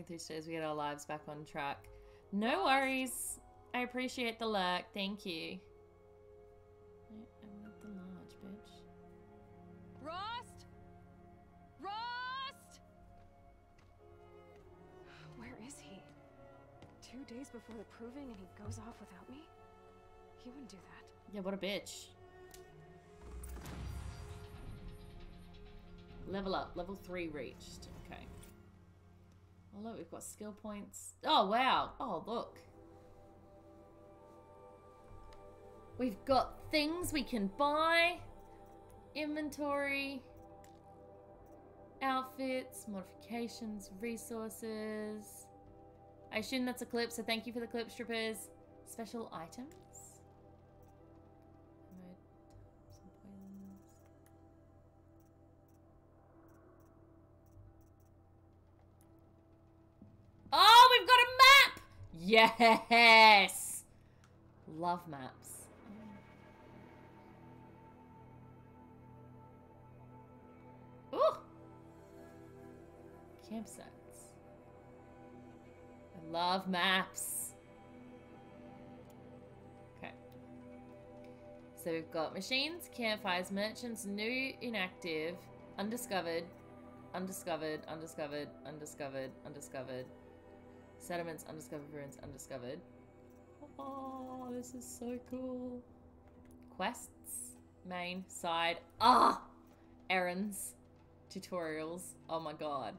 three stairs. We get our lives back on track. No worries. I appreciate the lurk. Thank you. I want the large, bitch. Rost! Rost! Where is he? Two days before the proving and he goes off without me? He wouldn't do that. Yeah, what a bitch. Level up. Level 3 reached. Oh, look, we've got skill points. Oh, wow. Oh, look. We've got things we can buy. Inventory. Outfits. Modifications. Resources. I assume that's a clip, so thank you for the clip, strippers. Special items. Yes! Love maps. Ooh! Campsites. I love maps. Okay. So we've got machines, campfires, merchants, new, inactive, undiscovered, undiscovered, undiscovered, undiscovered, undiscovered, settlements, undiscovered ruins, undiscovered. Oh, this is so cool. Quests, main, side, ah, errands, tutorials. Oh my god.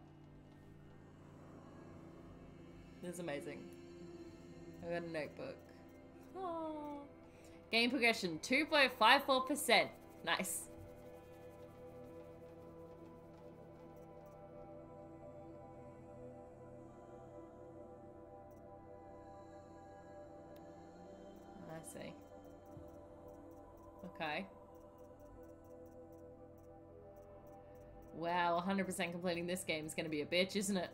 This is amazing. I got a notebook. Oh. Game progression 2.54%. Nice. Wow, 100% completing this game is going to be a bitch, isn't it?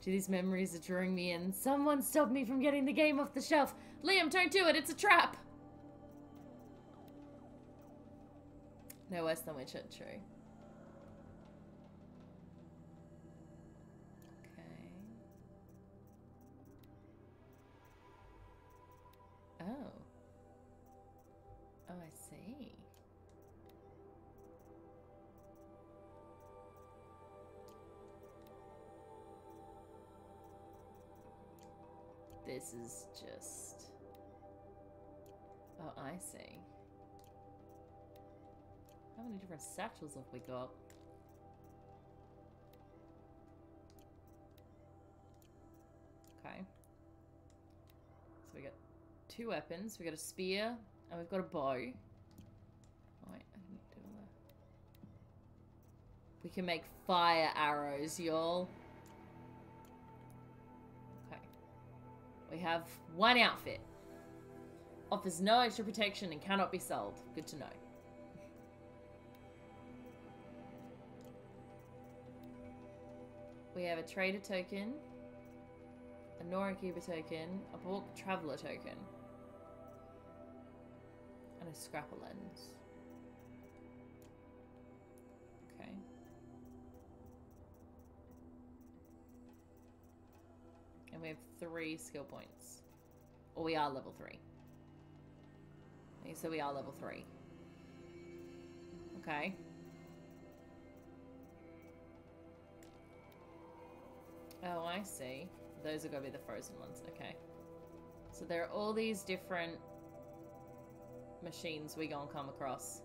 Gee, these memories are drawing me in. Someone stop me from getting the game off the shelf. Liam, don't do it. It's a trap. No worse than Witcher, true. Is just... Oh, I see. How many different satchels have we got? Okay. So we got two weapons. We got a spear, and we've got a bow. That. Uh, we can make fire arrows, y'all. We have one outfit. Offers no extra protection and cannot be sold. Good to know. We have a trader token, a Nora Keeper token, a Bork Traveler token, and a Scrapper Lens. And we have three skill points. Or we are level three. Okay, so we are level three. Okay. Oh, I see. Those are going to be the frozen ones. Okay. So there are all these different machines we gonna come across.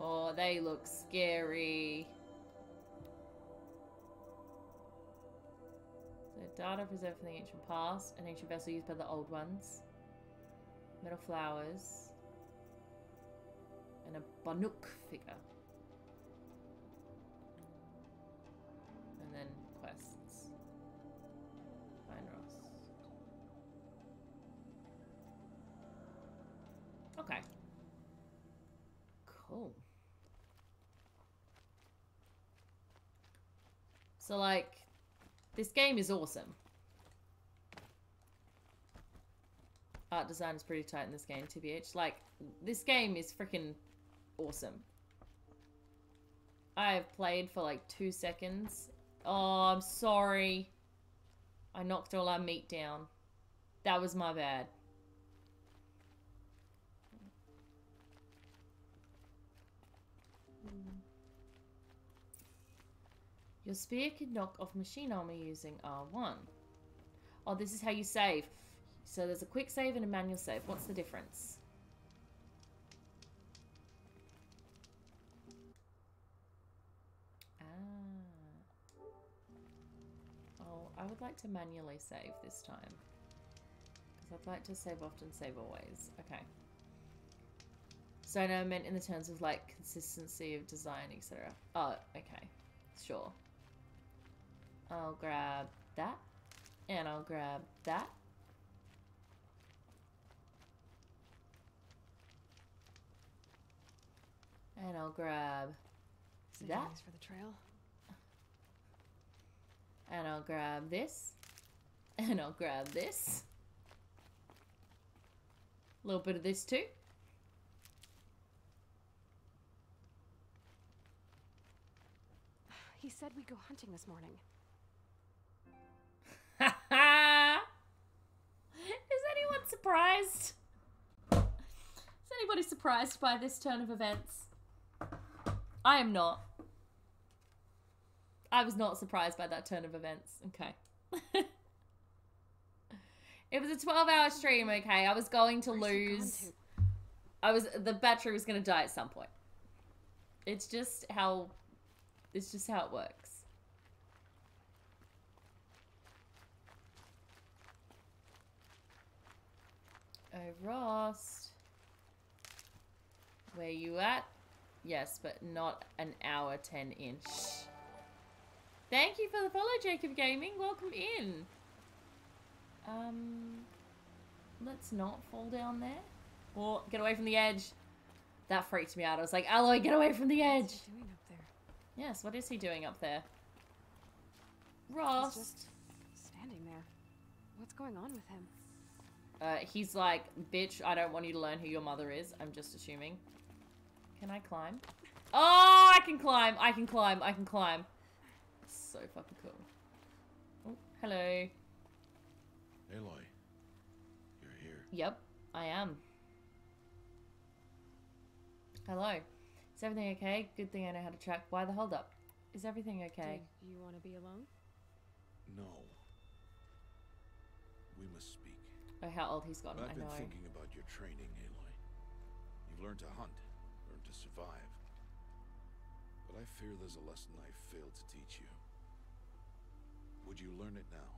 Oh, they look scary. Data preserved from the ancient past. An ancient vessel used by the old ones. Metal flowers. And a Banuk figure. And then quests. Find Rost. Okay. Cool. So, like, this game is awesome. Art design is pretty tight in this game, TBH. Like, this game is freaking awesome. I have played for like two seconds. Oh, I'm sorry. I knocked all our meat down. That was my bad. Your spear can knock off machine armor using R1. Oh, this is how you save. So there's a quick save and a manual save. What's the difference? Ah. Oh, I would like to manually save this time. Because I'd like to save often, save always. Okay. So no, I meant in the terms of like consistency of design, etc. Oh, okay. Sure. I'll grab that. And I'll grab that. And I'll grab That- for the trail. And I'll grab this. And I'll grab this. A little bit of this too. He said we'd go hunting this morning. Anyone surprised? Is anybody surprised by this turn of events? I am not. I was not surprised by that turn of events. Okay. it was a 12 hour stream, okay? I was going to Where's lose. to? I was the battery was going to die at some point. It's just how it's just how it works. Oh, Rost. Where you at? Yes, but not an hour 10 inch. Thank you for the follow, Jacob Gaming. Welcome in. Um, let's not fall down there. Or get away from the edge. That freaked me out. I was like, Aloy, get away from the edge. What's he doing up there? Yes, what is he doing up there? Rost. just standing there. What's going on with him? Uh, he's like, bitch, I don't want you to learn who your mother is. I'm just assuming. Can I climb? Oh, I can climb. I can climb. I can climb. So fucking cool. Oh, hello. Aloy, you're here. Yep, I am. Hello. Is everything okay? Good thing I know how to track. Why the hold up? Is everything okay? Do you want to be alone? No. We must speak. Oh, how old he's gotten. I've I been know. thinking about your training, Aloy. You've learned to hunt, learned to survive. But I fear there's a lesson I failed to teach you. Would you learn it now?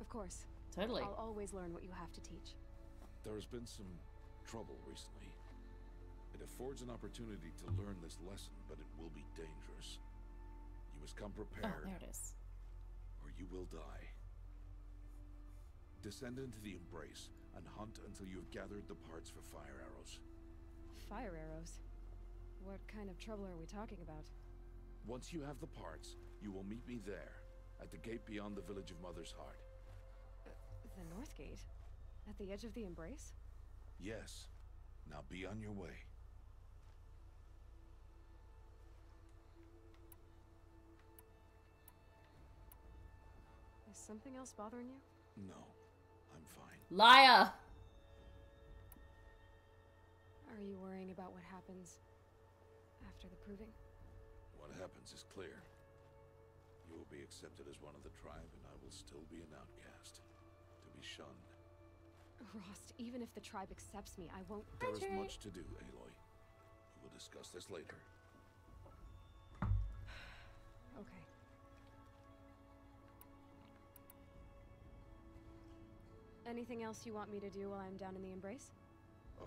Of course. Totally. I'll always learn what you have to teach. There has been some trouble recently. It affords an opportunity to learn this lesson, but it will be dangerous. You must come Oh, prepared, there it is. or you will die. Descend into the embrace and hunt until you have gathered the parts for fire arrows. Fire arrows. What kind of trouble are we talking about? Once you have the parts, you will meet me there, at the gate beyond the village of Mother's Heart. Uh, the North Gate? At the edge of the Embrace? Yes. Now be on your way. Is something else bothering you? No, I'm fine. Liar! Are you worrying about what happens after the proving? What happens is clear. You will be accepted as one of the tribe, and I will still be an outcast. To be shunned. Rost, even if the tribe accepts me, I won't. There is Trey. much to do, Aloy. We will discuss this later. Okay. Anything else you want me to do while I'm down in the Embrace? Uh,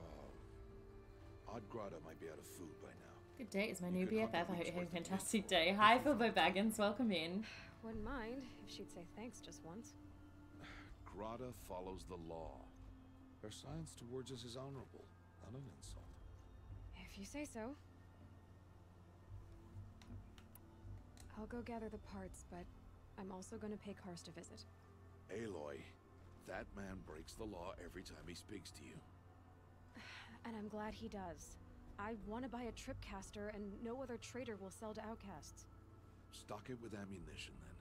Odd Grata might be out of food by now. Good day, it's my You new BFF. I hope week's you're having a worth of meat fantastic day. Hi, Philbo Baggins. Welcome in. Wouldn't mind if she'd say thanks just once. Grata follows the law. Her science towards us is honorable, not an insult. If you say so. I'll go gather the parts, but I'm also gonna pay Karst a visit. Aloy, that man breaks the law every time he speaks to you. And I'm glad he does. I want to buy a tripcaster, and no other trader will sell to outcasts. Stock it with ammunition, then.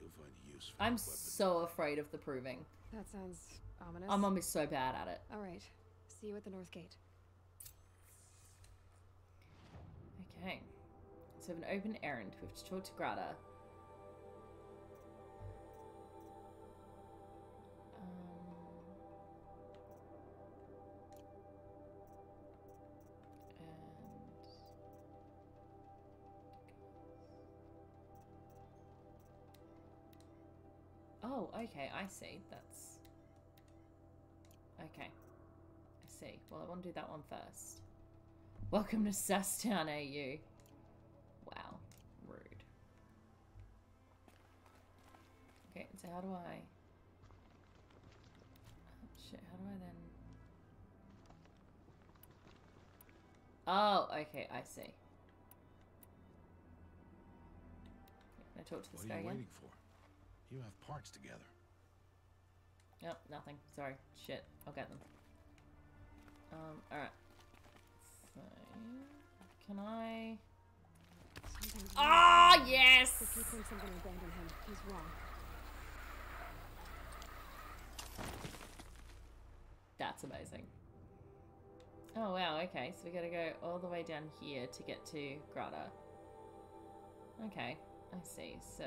You'll find use for I'm so afraid of the proving. That sounds ominous. Our mum is so bad at it. All right. See you at the north gate. Okay. So we have an open errand. We have to talk to Grata. Okay. I see. That's okay. I see. Well, I want to do that one first. Welcome to Sasstown AU. Wow, rude. Okay, so how do I? Oh, shit, how do I then? Oh, okay, I see. Can I talk to this What guy are you again? waiting for? You have parts together. Nope, nothing. Sorry. Shit. I'll get them. Um, alright. So, can I... Ah, wrong. yes! If he thinks I'm gonna abandon him, he's wrong. That's amazing. Oh, wow, okay. So we gotta go all the way down here to get to Grata. Okay, I see. So,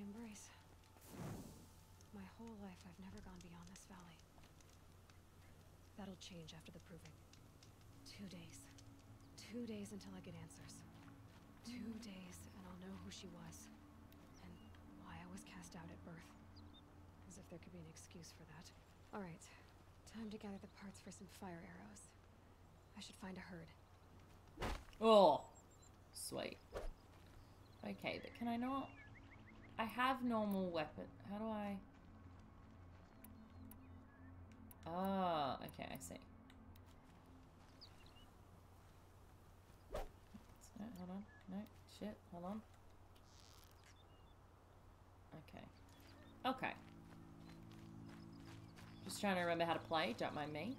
embrace. My whole life, I've never gone beyond this valley. That'll change after the proving. Two days. Two days until I get answers. Two days, and I'll know who she was. And why I was cast out at birth. As if there could be an excuse for that. Alright. Time to gather the parts for some fire arrows. I should find a herd. Oh, sweet. Okay, but can I not? I have normal weapon. How do I? Ah, okay, I see. No, hold on. No, shit, hold on. Okay. Okay. Just trying to remember how to play, don't mind me.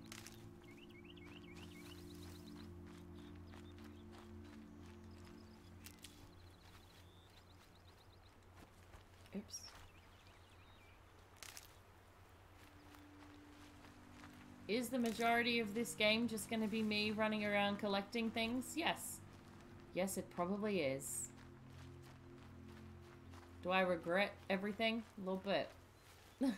Is the majority of this game just going to be me running around collecting things? Yes. Yes, it probably is. Do I regret everything? A little bit.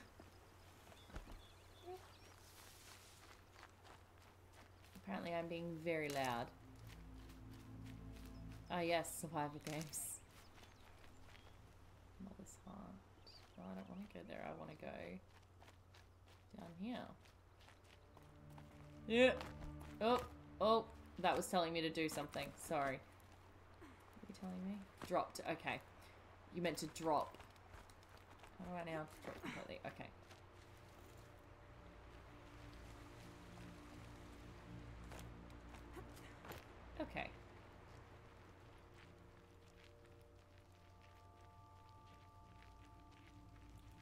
Apparently I'm being very loud. Ah yes, survival games. Mother's Heart. Well, I don't want to go there. I want to go down here. Yeah. Oh, oh, that was telling me to do something. Sorry. What are you telling me? Dropped. Okay. You meant to drop. How do I now drop completely? Okay. Okay.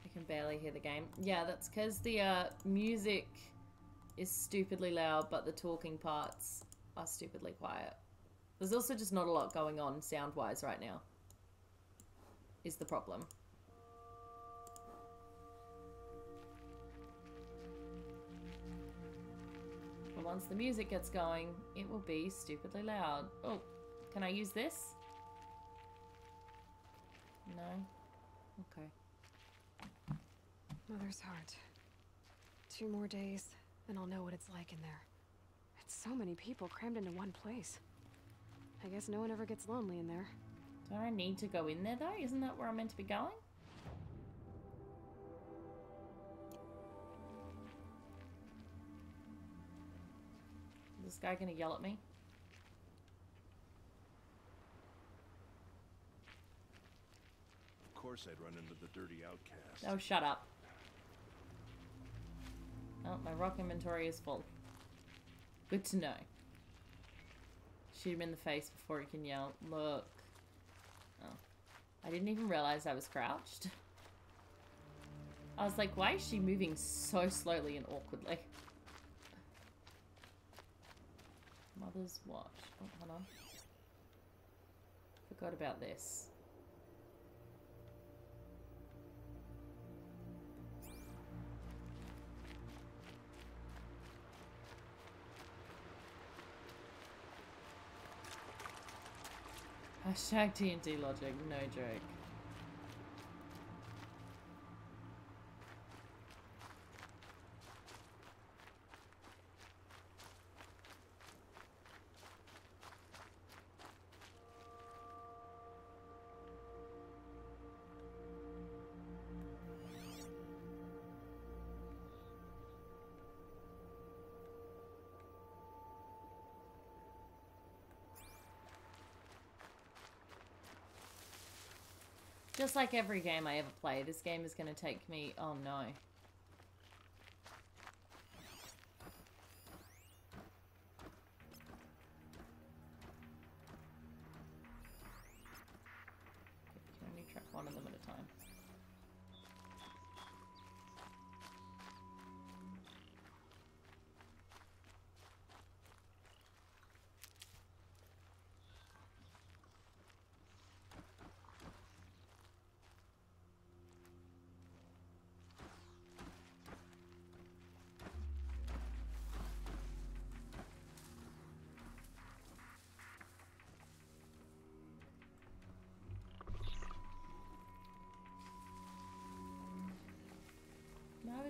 I can barely hear the game. Yeah, that's because the uh, music is stupidly loud, but the talking parts are stupidly quiet. There's also just not a lot going on sound-wise right now. Is the problem. Once the music gets going, it will be stupidly loud. Oh, can I use this? No? Okay. Mother's heart. Two more days, and I'll know what it's like in there. It's so many people crammed into one place. I guess no one ever gets lonely in there. Don't I need to go in there though? Isn't that where I'm meant to be going? Is this guy gonna yell at me? Of course I'd run into the dirty outcast. Oh, shut up. Oh, my rock inventory is full. Good to know. Shoot him in the face before he can yell. Look. Oh. I didn't even realize I was crouched. I was like, why is she moving so slowly and awkwardly? Mother's watch. Oh, hold on. Forgot about this. Hashtag TNT logic, no joke. Just like every game I ever play, this game is going to take me... Oh no.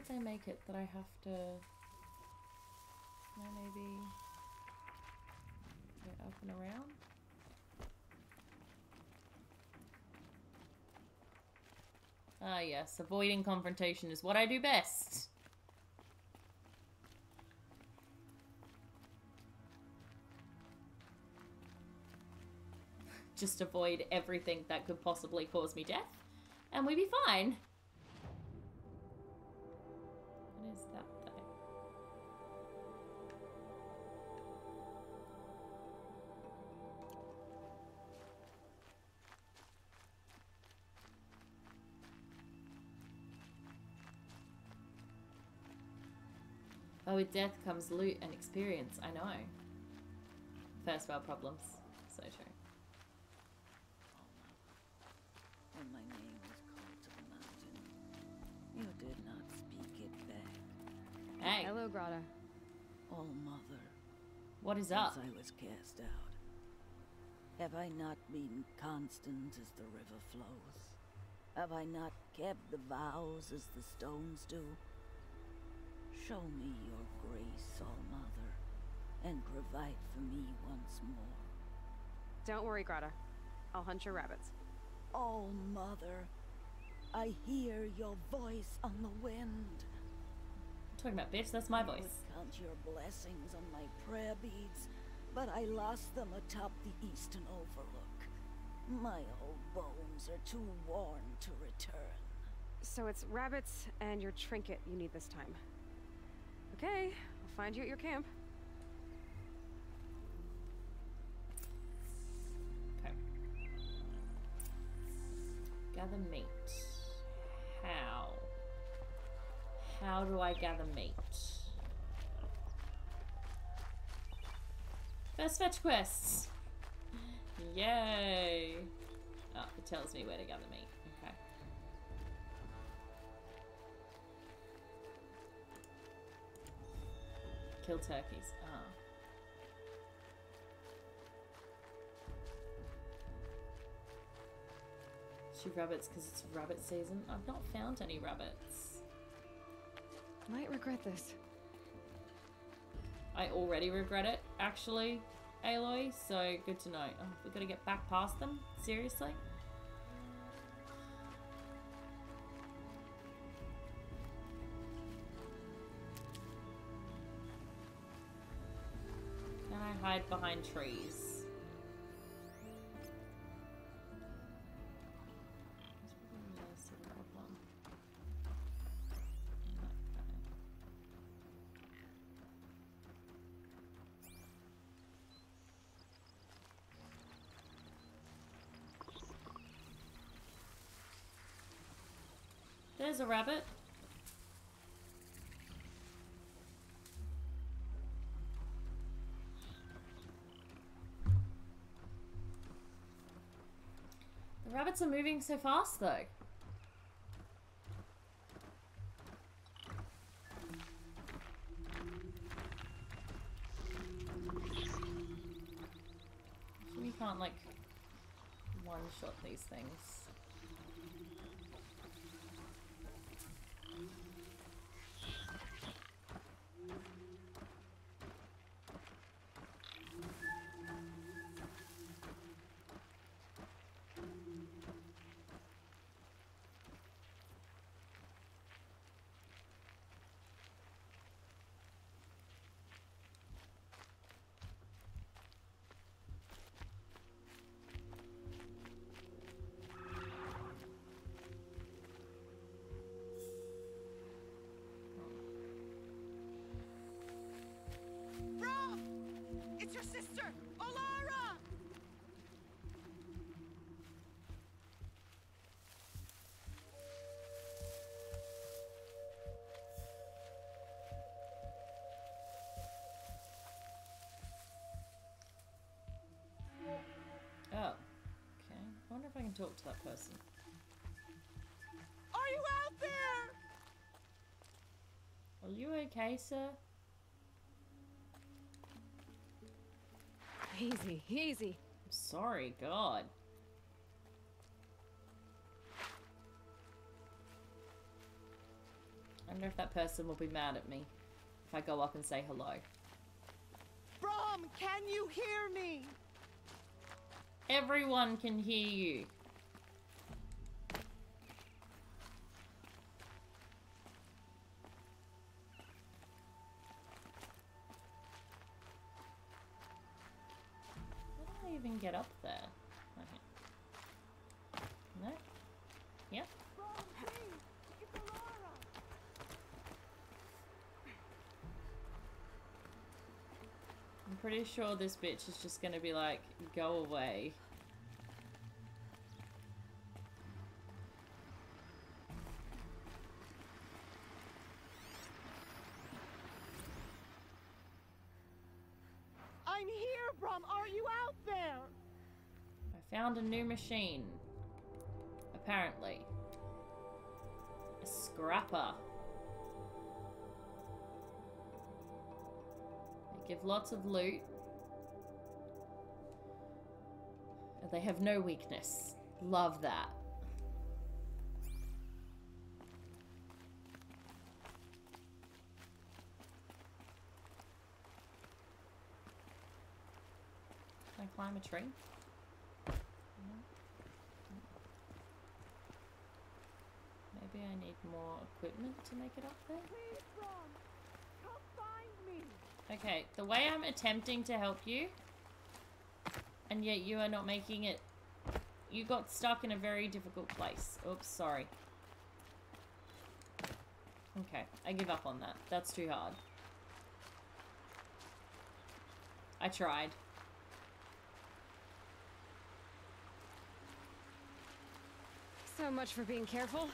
Would they make it that I have to... I maybe... Get up and around? Ah yes, avoiding confrontation is what I do best. Just avoid everything that could possibly cause me death, and we'd be fine. With death comes loot and experience. I know. First world problems. So true. When my name was called to the mountain, you did not speak it back. Hey, Hello, Grata. Oh, mother, what is since up? I was cast out, have I not been constant as the river flows? Have I not kept the vows as the stones do? Show me your grace, All Mother, and provide for me once more. Don't worry, Grata. I'll hunt your rabbits. Oh, Mother, I hear your voice on the wind. talking about bitch, that's my I would voice. count your blessings on my prayer beads, but I lost them atop the eastern overlook. My old bones are too worn to return. So it's rabbits and your trinket you need this time. Okay, I'll find you at your camp. Okay. Gather meat. How? How do I gather meat? First fetch quests. Yay. Oh, it tells me where to gather meat. Kill turkeys. Ah. Shoot rabbits because it's rabbit season. I've not found any rabbits. Might regret this. I already regret it, actually. Aloy, so good to know. Oh, we've got to get back past them? Seriously? Hide behind trees? There's a rabbit. Rabbits are moving so fast though. We can't like one shot these things. Talk to that person. Are you out there? Are you okay, sir? Easy, easy. I'm sorry, God. I wonder if that person will be mad at me if I go up and say hello. Brom, can you hear me? Everyone can hear you. Even get up there? Okay. No? Olara! I'm pretty sure this bitch is just gonna be like, go away. I'm here, Brom! Are you out there? I found a new machine. Apparently. A scrapper. They give lots of loot. And they have no weakness. Love that. Can I climb a tree? Maybe I need more equipment to make it up there? Okay, the way I'm attempting to help you, and yet you are not making it... You got stuck in a very difficult place. Oops, sorry. Okay, I give up on that. That's too hard. I tried. So much for being careful.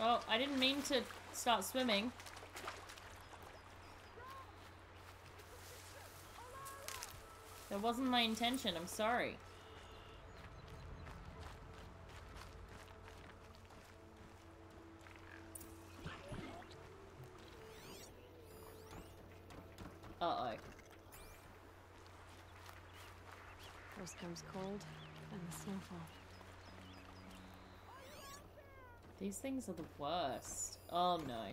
Oh, I didn't mean to start swimming. That wasn't my intention, I'm sorry. Uh-oh. First comes cold, and the snowfall. These things are the worst. Oh no.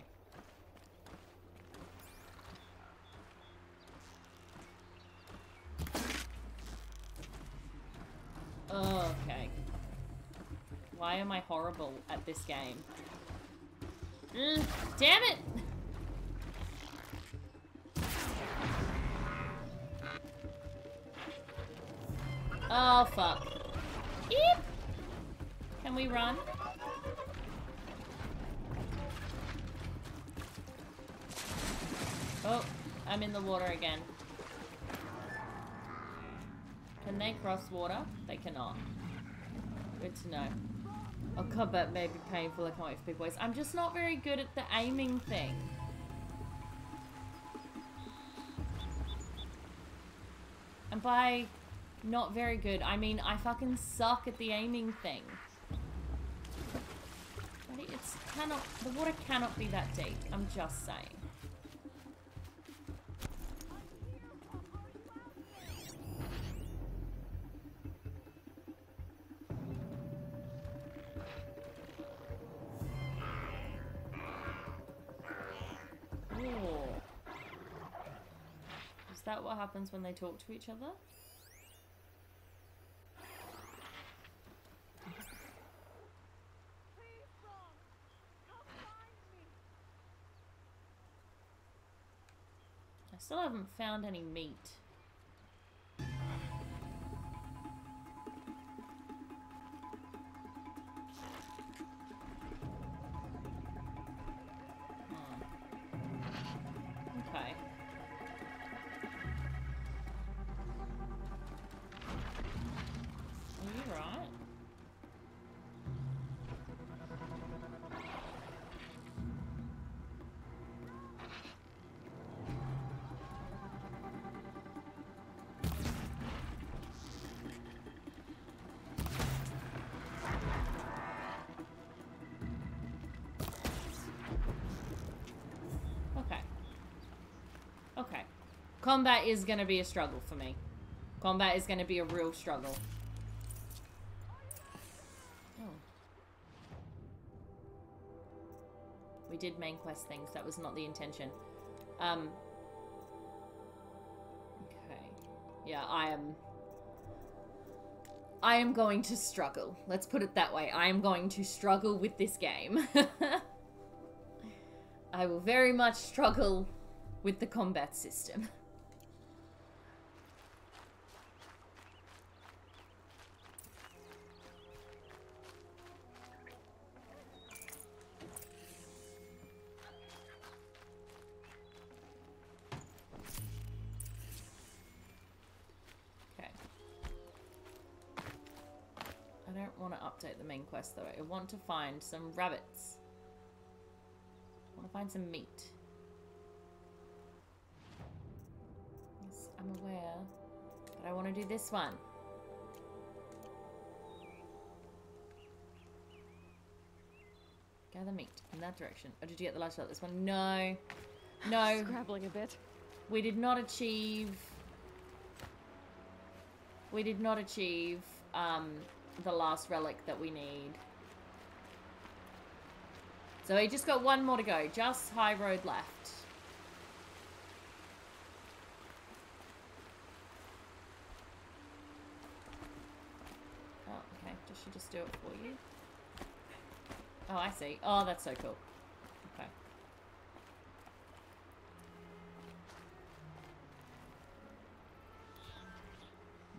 Okay. Why am I horrible at this game? Mm, damn it! Oh, fuck. Eep. Can we run? I'm in the water again. Can they cross water? They cannot. Good to know. Oh, combat may be painful. I can't wait for big boys. I'm just not very good at the aiming thing. And by not very good, I mean I fucking suck at the aiming thing. It's cannot, the water cannot be that deep. I'm just saying. Happens when they talk to each other? I still haven't found any meat. Combat is gonna be a struggle for me. Combat is gonna be a real struggle. Oh. We did main quest things. That was not the intention. Um. Okay. Yeah, I am. I am going to struggle. Let's put it that way. I am going to struggle with this game. I will very much struggle with the combat system. update the main quest though. I want to find some rabbits. I want to find some meat. Yes, I'm aware. But I want to do this one. Gather meat in that direction. Oh, did you get the last shot? This one? No. No. Scrabbling a bit. We did not achieve. We did not achieve um, the last relic that we need. So we just got one more to go. Just high road left. Oh, okay. Does she just do it for you? Oh, I see. Oh, that's so cool. Okay.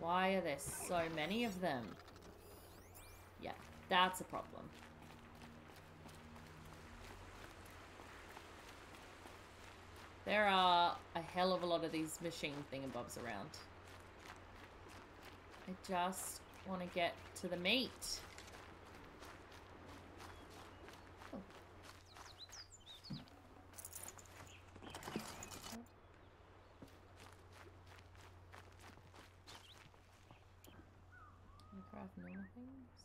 Why are there so many of them? That's a problem. There are a hell of a lot of these machine thingamabobs around. I just want to get to the meat. Oh. Can I craft normal things?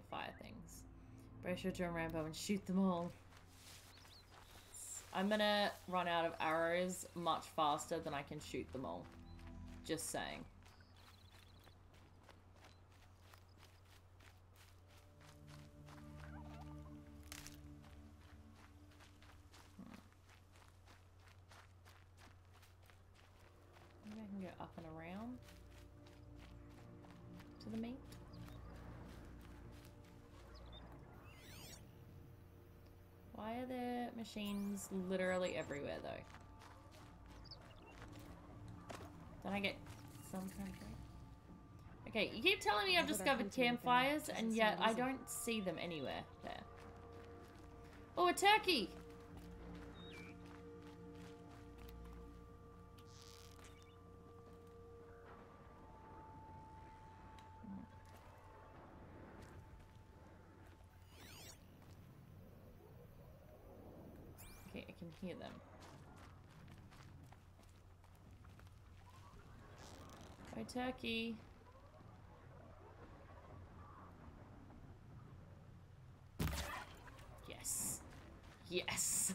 Any fire things. Brace your drum Rambo and shoot them all. I'm gonna run out of arrows much faster than I can shoot them all. Just saying. Hmm. Maybe I can go up and around to the meat. Are there machines literally everywhere though? Don't I get some kind of break? Okay, you keep telling me I've discovered campfires, and yet I don't see them anywhere there. Oh, a turkey! Can hear them. Hi, turkey. Yes. Yes.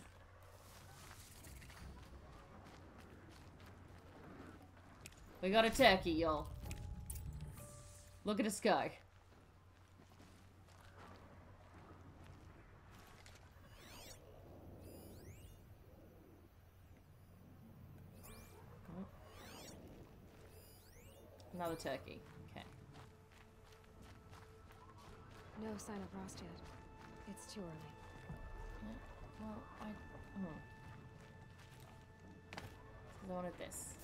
We got a turkey, y'all. Look at us go. Oh. Another turkey. Okay. No sign of Rost yet. It's too early. Yeah, Well, I. Oh. I wanted this.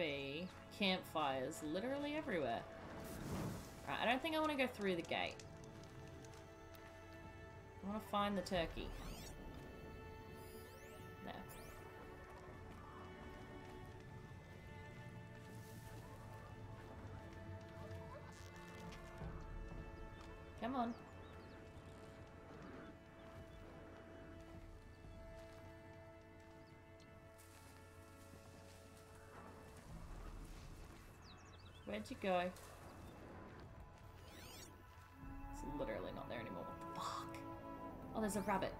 Be campfires literally everywhere. Right, I don't think I want to go through the gate. I want to find the turkey. Where'd you go? It's literally not there anymore. What the fuck? Oh, there's a rabbit.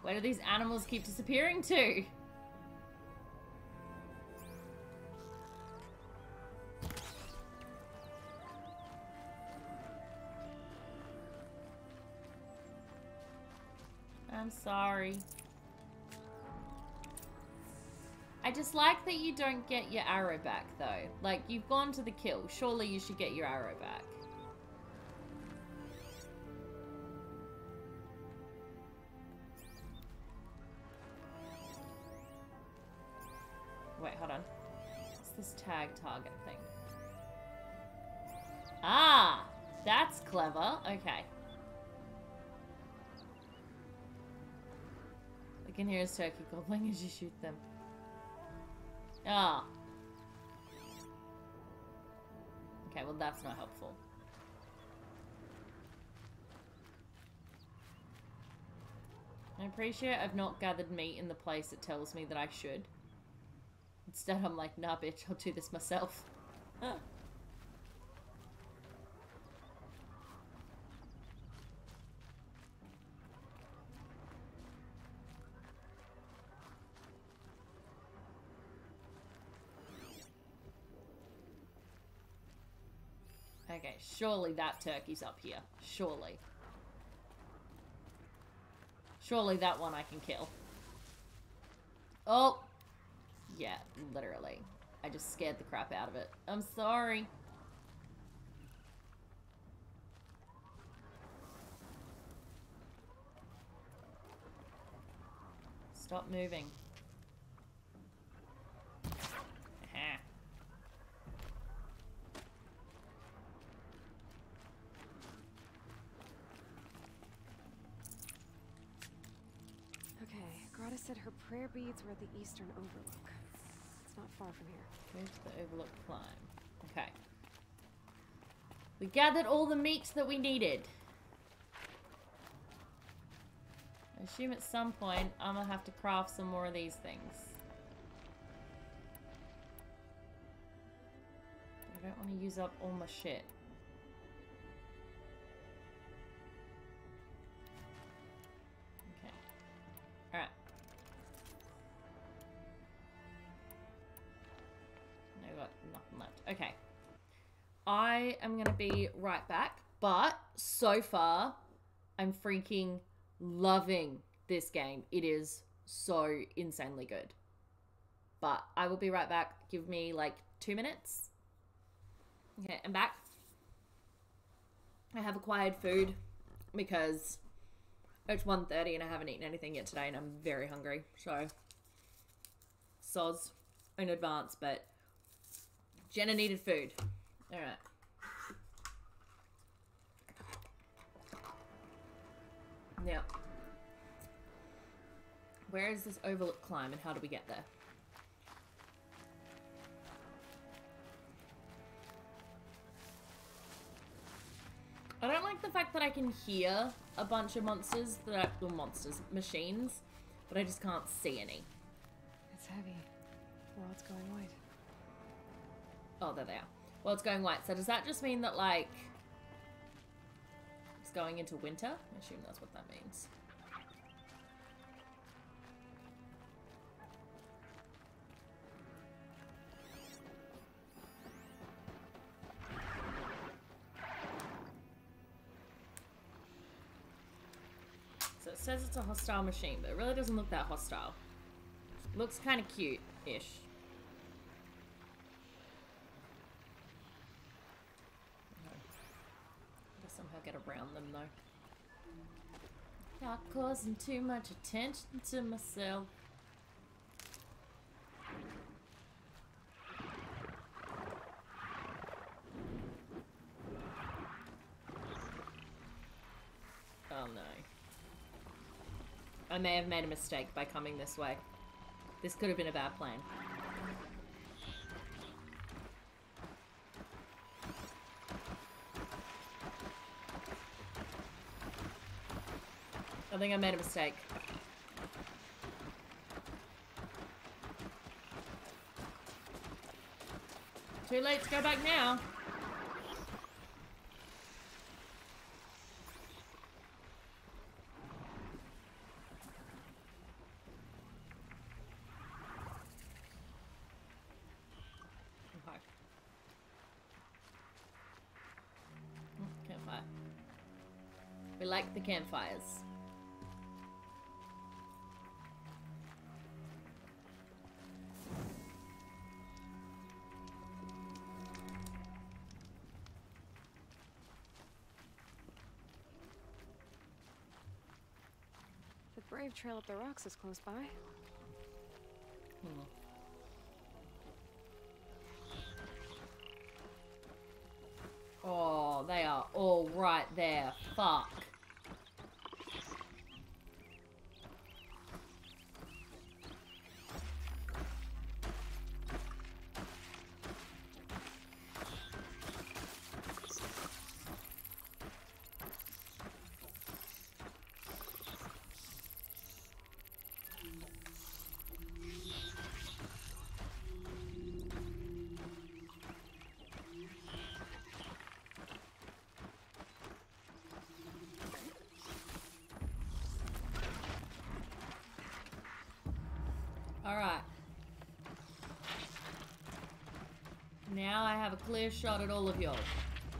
Where do these animals keep disappearing to? Sorry. I just like that you don't get your arrow back, though. Like, you've gone to the kill. Surely you should get your arrow back. Wait, hold on. What's this tag target thing? Ah! That's clever. Okay. I can hear his turkey gobbling as you shoot them. Ah. Okay, well that's not helpful. I appreciate I've not gathered meat in the place it tells me that I should. Instead I'm like, nah bitch, I'll do this myself. Okay, surely that turkey's up here. Surely. Surely that one I can kill. Oh! Yeah, literally. I just scared the crap out of it. I'm sorry. Stop moving. Beads were at the eastern overlook. It's not far from here. Go to the overlook climb. Okay. We gathered all the meat that we needed. I assume at some point I'm gonna have to craft some more of these things. I don't want to use up all my shit. Am going to be right back. But so far, I'm freaking loving this game. It is so insanely good. But I will be right back. Give me like two minutes. Okay, I'm back. I have acquired food because it's 1.30 and I haven't eaten anything yet today and I'm very hungry. So, soz in advance, but Jenna needed food. Alright. Now, where is this overlook climb and how do we get there? I don't like the fact that I can hear a bunch of monsters that are well, monsters, machines, but I just can't see any. It's heavy. World's going white. Oh, there they are. Well, it's going white. So does that just mean that like going into winter? I assume that's what that means. So it says it's a hostile machine, but it really doesn't look that hostile. looks kind of cute-ish. Gotta somehow get around them though. Not causing too much attention to myself. Oh no. I may have made a mistake by coming this way. This could have been a bad plan. Think I made a mistake. Too late to go back now. We like the campfires. Brave Trail up the rocks is close by. Now I have a clear shot at all of y'all.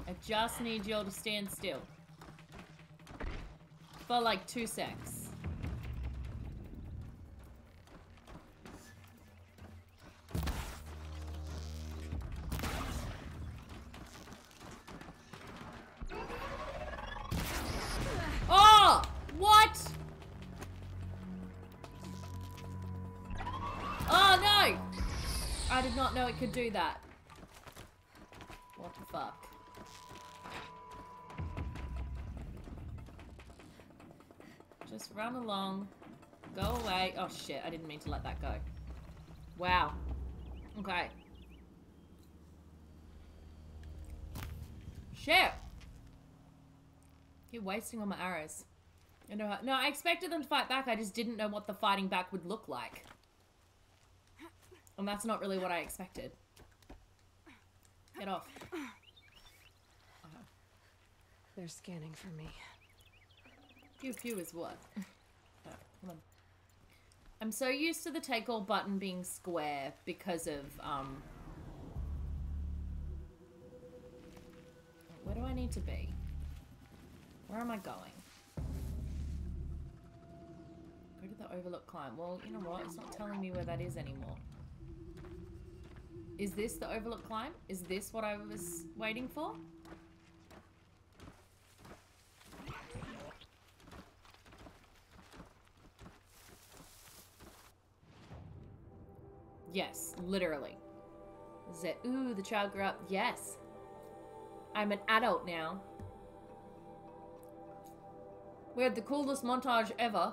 I just need y'all to stand still. For like two secs. Oh! What? Oh no! I did not know it could do that. Shit, I didn't mean to let that go. Wow. Okay. Shit! You're wasting all my arrows. I know how, no, I expected them to fight back. I just didn't know what the fighting back would look like. And that's not really what I expected. Get off. They're scanning for me. Pew pew is what? Oh, on. I'm so used to the take all button being square because of um Where do I need to be? Where am I going? Go to the overlook climb. Well, you know what? It's not telling me where that is anymore. Is this the overlook climb? Is this what I was waiting for? Yes, literally. Is it, ooh, the child grew up? Yes. I'm an adult now. We had the coolest montage ever.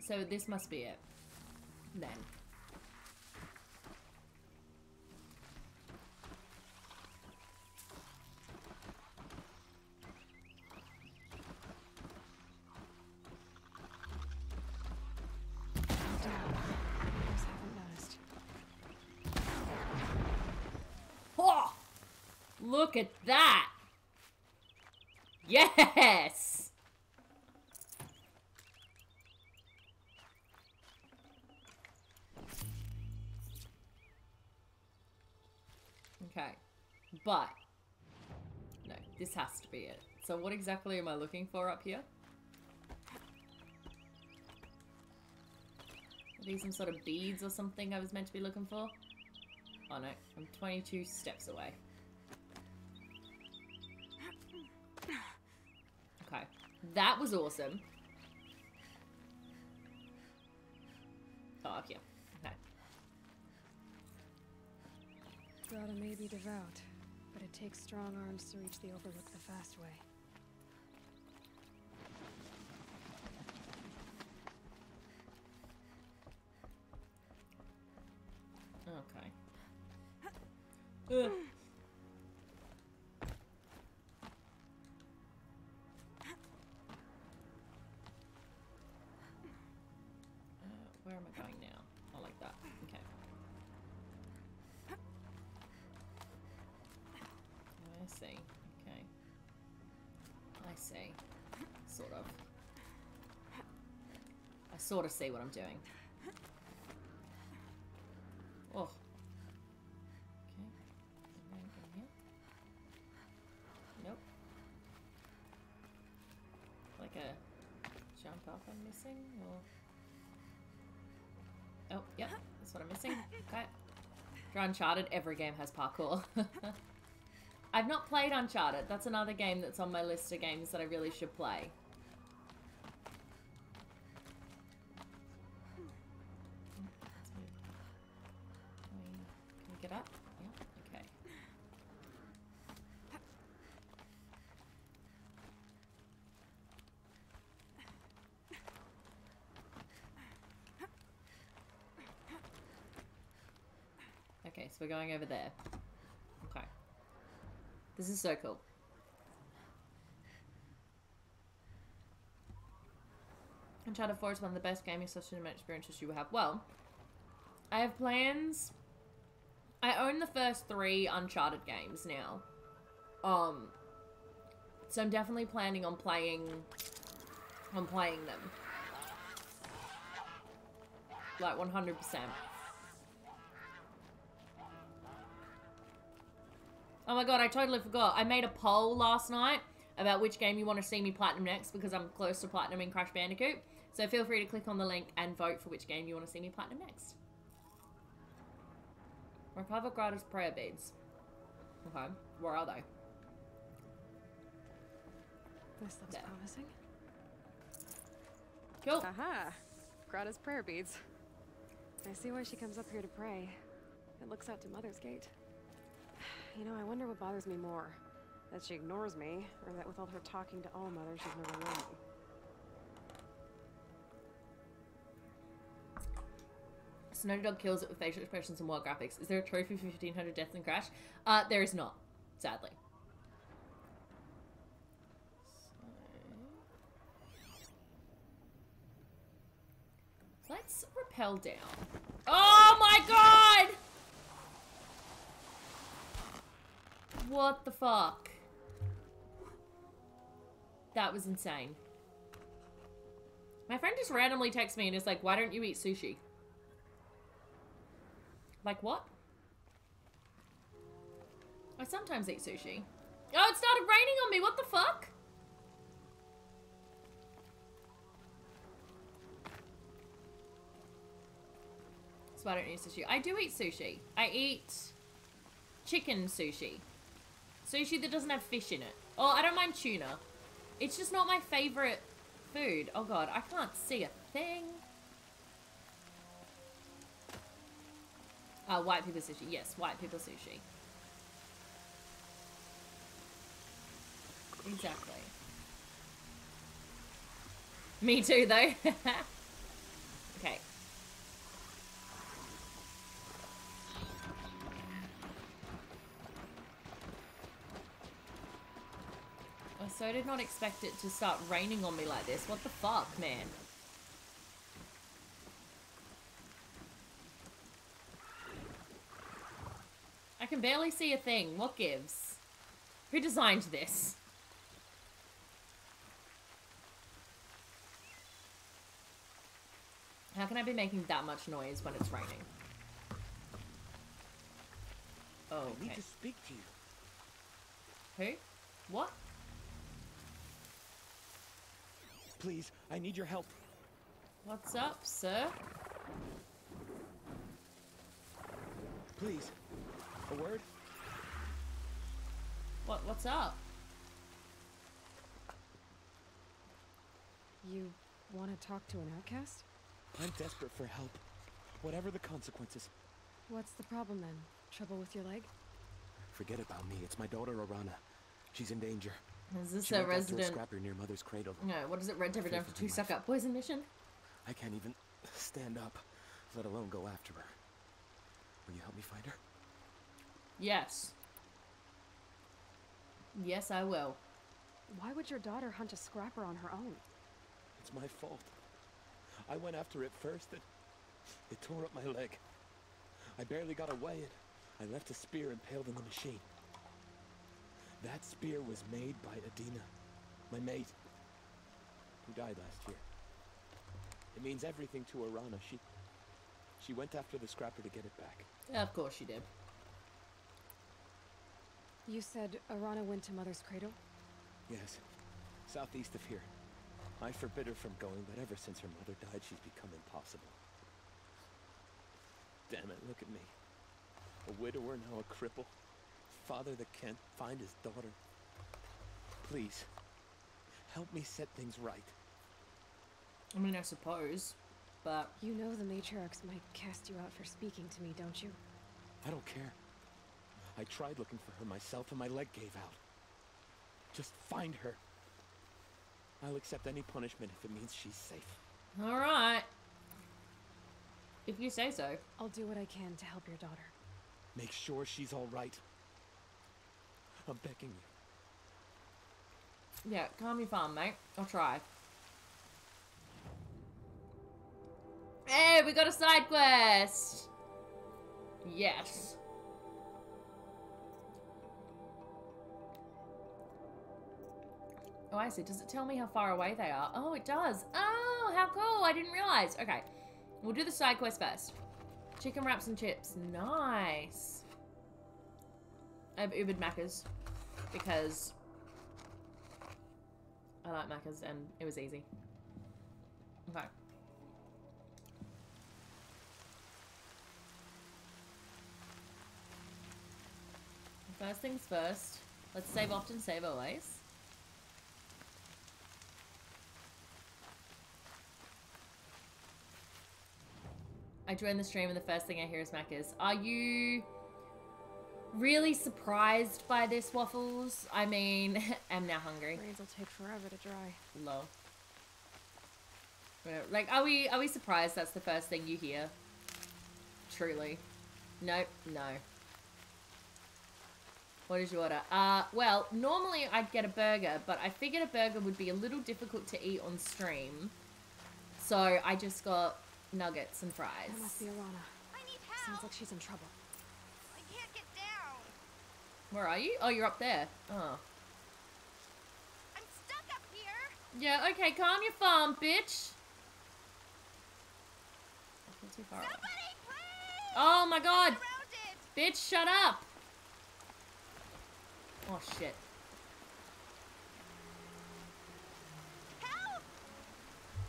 So this must be it. Then. Others haven't noticed. Oh! Look at that! Yes! Okay. But, no, this has to be it. So what exactly am I looking for up here? Are these some sort of beads or something I was meant to be looking for? Oh no, I'm 22 steps away. That was awesome. Oh, here. Okay. Grata may be devout, but it takes strong arms to reach the Overlook the fast way. I see. Sort of. I sort of see what I'm doing. Oh. Okay. I'm going in here. Nope. Like a jump up I'm missing, or... Oh, yep, that's what I'm missing. Okay. For Uncharted, every game has parkour. I've not played Uncharted. That's another game that's on my list of games that I really should play. Can we get up? Yeah, okay. Okay, so we're going over there. This is so cool. Uncharted 4 is one of the best gaming social experiences you will have. Well, I have plans. I own the first three Uncharted games now. Um, so I'm definitely planning on playing, on playing them. Like 100%. Oh my god, I totally forgot. I made a poll last night about which game you want to see me platinum next because I'm close to platinum in Crash Bandicoot. So feel free to click on the link and vote for which game you want to see me platinum next. Recover Grata's prayer beads. Okay, where are they? This looks There. promising. Cool. Aha! Grata's prayer beads. I see why she comes up here to pray. It looks out to Mother's Gate. You know, I wonder what bothers me more. That she ignores me, or that with all her talking to All Mother, she's never learning. Snow Dog kills it with facial expressions and wild graphics. Is there a trophy for 1500 deaths in Crash? Uh, there is not, sadly. So, let's rappel down. Oh my god! What the fuck? That was insane. My friend just randomly texts me and is like, why don't you eat sushi? Like what? I sometimes eat sushi. Oh, it started raining on me. What the fuck? So I don't eat sushi. I do eat sushi. I eat chicken sushi. Sushi that doesn't have fish in it. Oh, I don't mind tuna. It's just not my favorite food. Oh god, I can't see a thing. Uh, white people sushi. Yes, white people sushi. Exactly. Me too, though. okay. So I did not expect it to start raining on me like this. What the fuck, man? I can barely see a thing. What gives? Who designed this? How can I be making that much noise when it's raining? Oh, I need to speak to you. Who? What? Please, I need your help. What's up, sir? Please. A word? What? What's up? You want to talk to an outcast? I'm desperate for help. Whatever the consequences. What's the problem then? Trouble with your leg? Forget about me. It's my daughter, Arana. She's in danger. Is this She a resident? scrapper near Mother's cradle. No, what is it? Red Dead Redemption Faithful 2 to suck life. up poison mission? I can't even stand up, let alone go after her. Will you help me find her? Yes. Yes, I will. Why would your daughter hunt a scrapper on her own? It's my fault. I went after it first and it tore up my leg. I barely got away and I left a spear impaled in the machine. That spear was made by Adina, my mate, who died last year. It means everything to Arana. She she went after the scrapper to get it back. Yeah, of course she did. You said Arana went to Mother's cradle? Yes, southeast of here. I forbid her from going, but ever since her mother died, she's become impossible. Damn it, look at me. A widower, now a cripple. Father that can't find his daughter. Please, help me set things right. I mean, I suppose, but You know the matriarchs might cast you out for speaking to me, don't you? I don't care. I tried looking for her myself and my leg gave out. Just find her. I'll accept any punishment if it means she's safe. all right. If you say so. I'll do what I can to help your daughter. Make sure she's all right. I'm begging you. Yeah, calm your farm, mate. I'll try. Hey, we got a side quest. Yes. Oh, I see. Does it tell me how far away they are? Oh, it does. Oh, how cool. I didn't realize. Okay. We'll do the side quest first. Chicken wraps and chips. Nice. I've Ubered Macca's because I like Macca's and it was easy. Okay. First things first. Let's save often, save always. I joined the stream and the first thing I hear is Macca's. Are you really surprised by this, Waffles? I mean, I'm now hungry. Rains will take forever to dry. Low. Like, are we are we surprised that's the first thing you hear? Truly. Nope, no. What did you order? Uh, well, normally I'd get a burger, but I figured a burger would be a little difficult to eat on stream. So I just got nuggets and fries. That must be Arana. I need Sounds like she's in trouble. I can't get down. Where are you? Oh, you're up there. Oh. I'm stuck up here. Yeah, okay, calm your farm, bitch. Too far. Somebody, please. Oh my god! Bitch, shut up! Oh shit.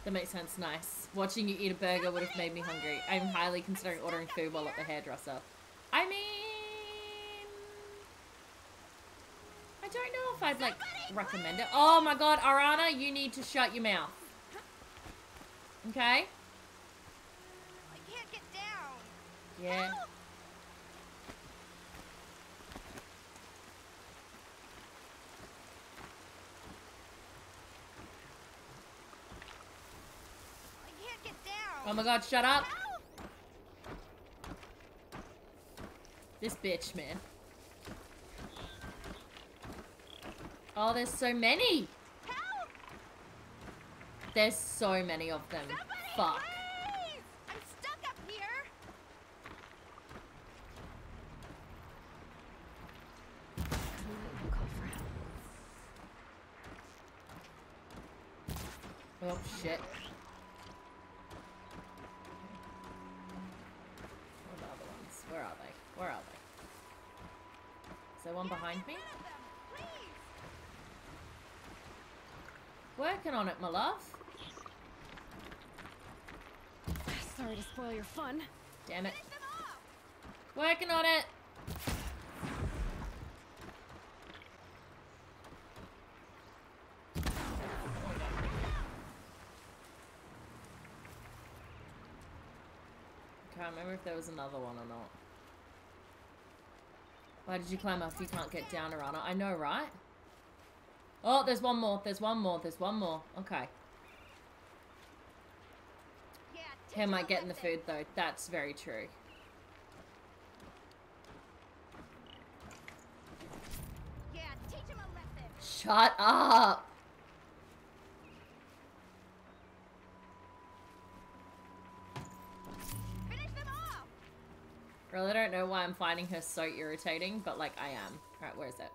That makes sense. Nice. Watching you eat a burger would have made me hungry. I'm highly considering ordering food while at the hairdresser. I mean, don't know if I'd like recommend it. Oh my god, Arana, you need to shut your mouth. Okay? I can't get down. Yeah. I can't get down. Oh my god, shut up. Help! This bitch, man. Oh, there's so many. Help! There's so many of them. Somebody, Fuck. please! I'm stuck up here. We'll call for help. Oh shit. Where are the other ones? Where are they? Where are they? Is there one behind me? Get at them, please. Working on it, my love. Sorry to spoil your fun. Damn it. Working on it. Can't remember if there was another one or not. Why did you climb up you can't get down, Arana? I know, right? Oh, there's one more. There's one more. There's one more. Okay. Yeah, Him might get in the food, though. That's very true. Yeah, teach him a lesson. Shut up! Finish them off. Really don't know why I'm finding her so irritating, but like I am. Alright, where is it?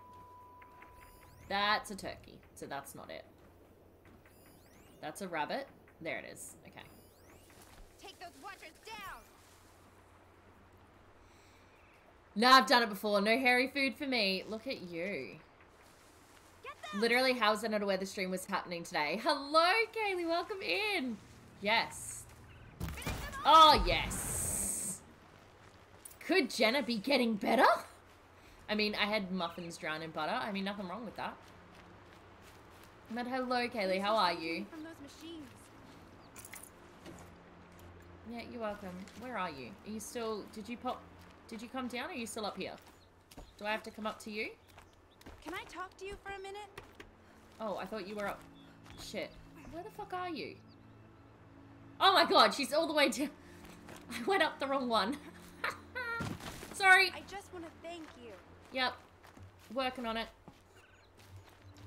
That's a turkey, so that's not it. That's a rabbit. There it is. Okay. Take those watchers down. No, I've done it before. No hairy food for me. Look at you. Literally, how was I not aware the stream was happening today? Hello, Kaylee. Welcome in. Yes. Finish them off. Oh, yes. Could Jenna be getting better? I mean, I had muffins drowned in butter. I mean, nothing wrong with that. But hello, Kaylee. How are you? From those machines. Yeah, you're welcome. Where are you? Are you still... Did you pop... Did you come down or are you still up here? Do I have to come up to you? Can I talk to you for a minute? Oh, I thought you were up... Shit. Where the fuck are you? Oh my god, she's all the way down... I went up the wrong one. Sorry. I just want to thank you. Yep. Working on it.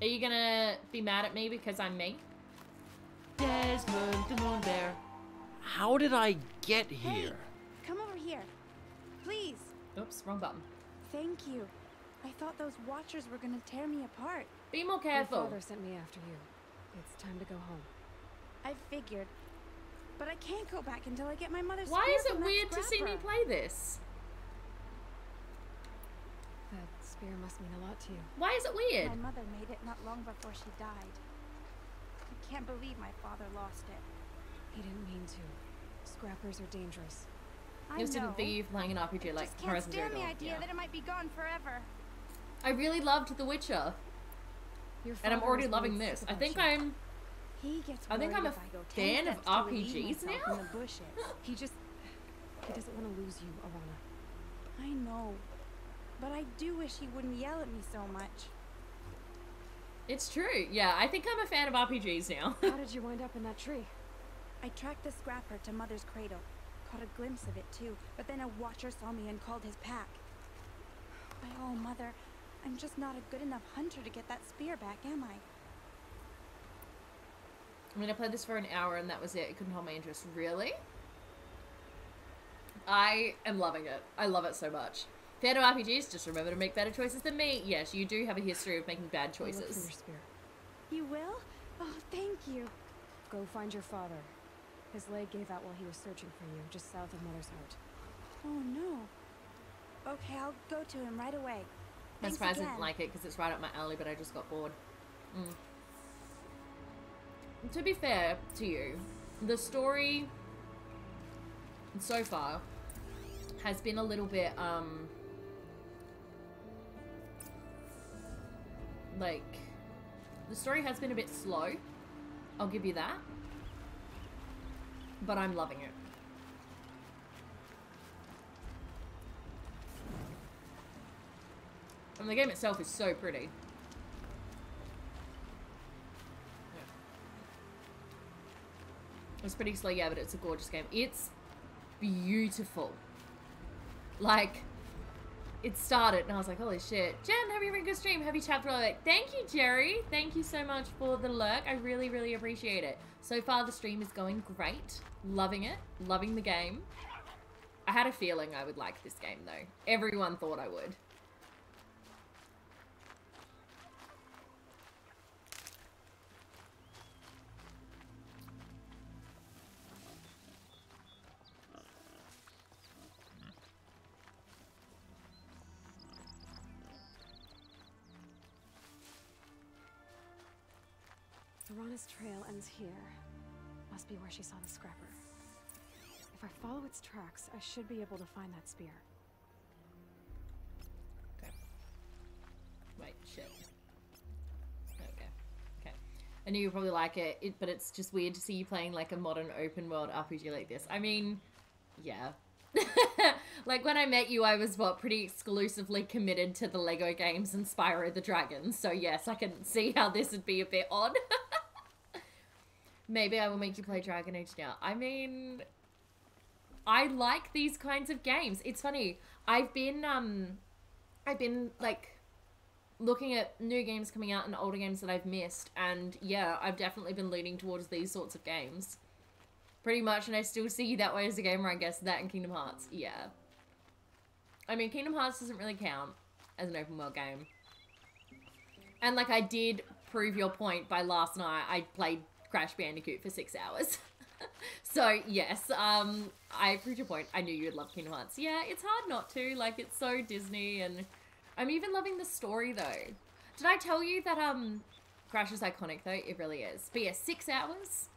Are you gonna be mad at me because I'm me? Desmond, the moon bear. How did I get here? Come over here. Please. Oops, wrong button. Thank you. I thought those watchers were gonna tear me apart. Be more Your careful. father sent me after you. It's time to go home. I figured. But I can't go back until I get my mother's Why is it weird to see me play this? That spear must mean a lot to you. Why is it weird? My mother made it not long before she died. I can't believe my father lost it. He didn't mean to. Scrappers are dangerous. I I just know. didn't think you playing an RPG I like just can't Horizon stand the idea Yeah. that it might be gone forever. I really loved The Witcher, Your and I'm already loving this. I think you. I'm. He gets I think I'm a if I go fan of steps to relieve RPGs now. In the bushes. He just... He doesn't want to lose you, Arana. I know. But I do wish he wouldn't yell at me so much. It's true. Yeah, I think I'm a fan of RPGs now. How did you wind up in that tree? I tracked the scrapper to Mother's cradle. Caught a glimpse of it too, but then a watcher saw me and called his pack. But oh, Mother, I'm just not a good enough hunter to get that spear back, am I? I mean, I played this for an hour and that was it. It couldn't hold my interest. Really? I am loving it. I love it so much. Fan of RPGs, just remember to make better choices than me. Yes, you do have a history of making bad I'll Look for your choices. You will? Oh, thank you. Go find your father. His leg gave out while he was searching for you, just south of Mother's Heart. Oh no. Okay, I'll go to him right away. Thanks surprised I didn't like it because it's right up my alley, but I just got bored. Mm. To be fair to you, the story so far has been a little bit, um, like, the story has been a bit slow. I'll give you that. But I'm loving it. And the game itself is so pretty. It's pretty slow, yeah, but it's a gorgeous game. It's beautiful. Like, it started and I was like, holy shit. Jen, have you been good stream? Have you tapped all like, Thank you, Jerry. Thank you so much for the lurk. I really, really appreciate it. So far, the stream is going great. Loving it. Loving the game. I had a feeling I would like this game, though. Everyone thought I would. Arana's trail ends here. Must be where she saw the scrapper. If I follow its tracks, I should be able to find that spear. Okay. Wait, shit. Go. Okay. I knew you'd probably like it, it, but it's just weird to see you playing like a modern open world RPG like this. I mean, yeah. like when I met you, I was what pretty exclusively committed to the Lego games and Spyro the Dragon. So yes, I can see how this would be a bit odd. Maybe I will make you play Dragon Age now. I mean, I like these kinds of games. It's funny. I've been um I've been like looking at new games coming out and older games that I've missed and yeah, I've definitely been leaning towards these sorts of games. Pretty much and I still see you that way as a gamer, I guess, that and Kingdom Hearts. Yeah. I mean, Kingdom Hearts doesn't really count as an open world game. And like I did prove your point by last night I played Crash Bandicoot for 6 hours. so, yes, um I proved your point. I knew you'd love Kingdom Hearts. Yeah, it's hard not to. Like it's so Disney and I'm even loving the story though. Did I tell you that um Crash is iconic though? It really is. But yeah, six hours.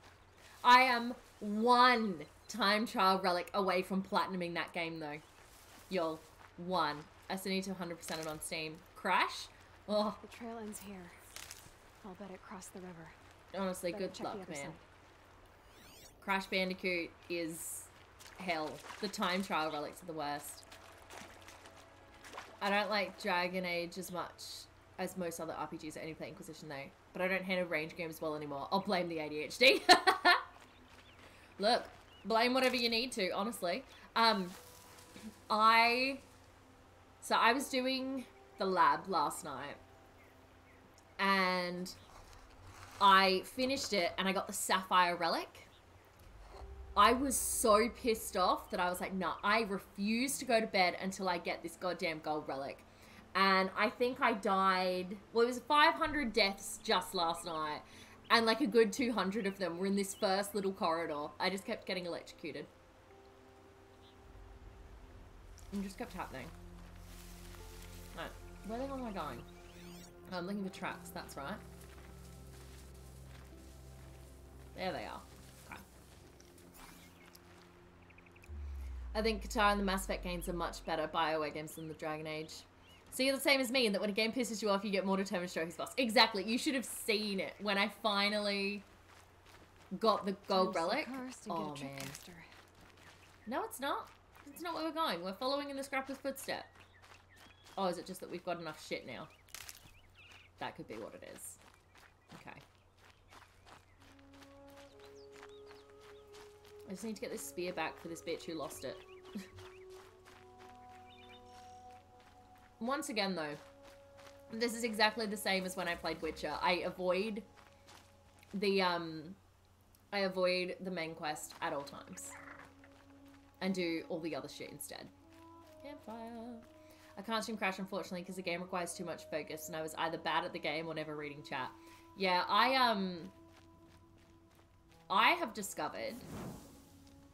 I am one time trial relic away from platinuming that game though. Y'all, one. I still need to 100% it on Steam. Crash? Oh, The trail ends here. I'll bet it crossed the river. Honestly, Better good luck, man. side. Crash Bandicoot is hell. The time trial relics are the worst. I don't like Dragon Age as much as most other RPGs at any play Inquisition though. But I don't handle range games well anymore. I'll blame the ADHD. Look, blame whatever you need to, honestly. Um, I... So I was doing the lab last night. And I finished it and I got the Sapphire Relic. I was so pissed off that I was like, nah, I refuse to go to bed until I get this goddamn gold relic. And I think I died, well, it was 500 deaths just last night. And like a good 200 of them were in this first little corridor. I just kept getting electrocuted. And just kept happening. Right, where the hell am I going? Oh, I'm looking for traps, that's right. There they are. Okay. I think KOTOR and the Mass Effect games are much better Bioware games than the Dragon Age. So you're the same as me in that when a game pisses you off, you get more determined to show his boss. Exactly. You should have seen it when I finally got the gold relic. Oh man. tripcaster. No, it's not. It's not where we're going. We're following in the scrapper's footstep. Oh, is it just that we've got enough shit now? That could be what it is. Okay. I just need to get this spear back for this bitch who lost it. Once again, though, this is exactly the same as when I played Witcher. I avoid the, um, I avoid the main quest at all times. And do all the other shit instead. Campfire. I can't stream Crash, unfortunately, because the game requires too much focus, and I was either bad at the game or never reading chat. Yeah, I, um... I have discovered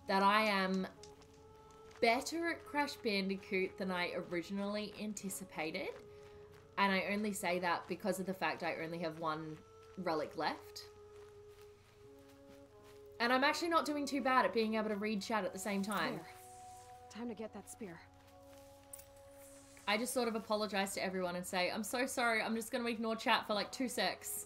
that I am better at Crash Bandicoot than I originally anticipated. And I only say that because of the fact I only have one relic left. And I'm actually not doing too bad at being able to read chat at the same time. Time to get that spear. I just sort of apologize to everyone and say, I'm so sorry, I'm just going to ignore chat for like two secs.